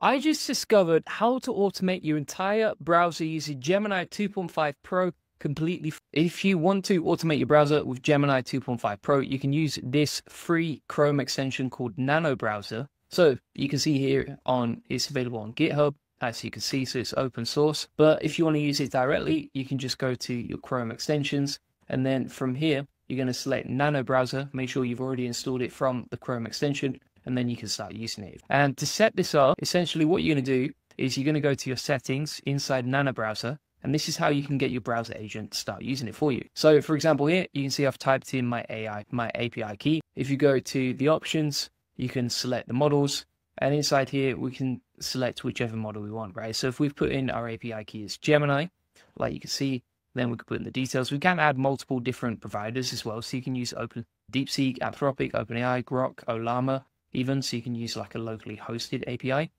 I just discovered how to automate your entire browser using Gemini 2.5 Pro completely. If you want to automate your browser with Gemini 2.5 Pro, you can use this free Chrome extension called Nano Browser. So you can see here on it's available on GitHub, as you can see, so it's open source. But if you want to use it directly, you can just go to your Chrome extensions, and then from here you're going to select Nano Browser. Make sure you've already installed it from the Chrome extension, and then you can start using it. And to set this up, essentially what you're going to do is you're going to go to your settings inside Nano Browser, and this is how you can get your browser agent to start using it for you. So for example here, you can see I've typed in my AI, my API key. If you go to the options, you can select the models, and inside here, we can select whichever model we want, right? So if we've put in our API key as Gemini, like you can see, then we can put in the details. We can add multiple different providers as well. So you can use Open DeepSeek, Anthropic, OpenAI, Grok, Ollama, even. So you can use like a locally hosted API.